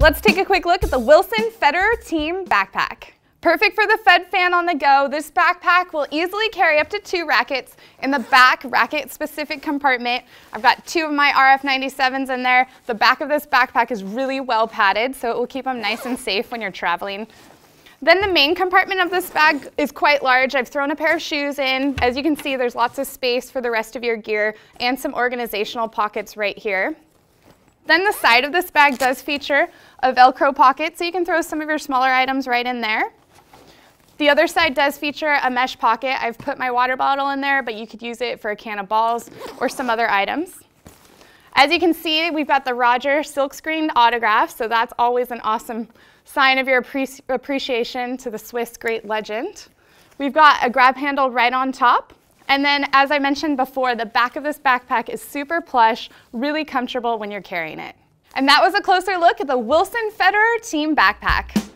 Let's take a quick look at the Wilson Federer Team Backpack. Perfect for the Fed fan on the go, this backpack will easily carry up to two rackets in the back racket specific compartment. I've got two of my RF97s in there. The back of this backpack is really well padded, so it will keep them nice and safe when you're traveling. Then the main compartment of this bag is quite large. I've thrown a pair of shoes in. As you can see, there's lots of space for the rest of your gear and some organizational pockets right here. Then the side of this bag does feature a Velcro pocket, so you can throw some of your smaller items right in there. The other side does feature a mesh pocket. I've put my water bottle in there, but you could use it for a can of balls or some other items. As you can see, we've got the Roger silkscreen autograph, so that's always an awesome sign of your appre appreciation to the Swiss great legend. We've got a grab handle right on top. And then, as I mentioned before, the back of this backpack is super plush, really comfortable when you're carrying it. And that was a closer look at the Wilson Federer Team Backpack.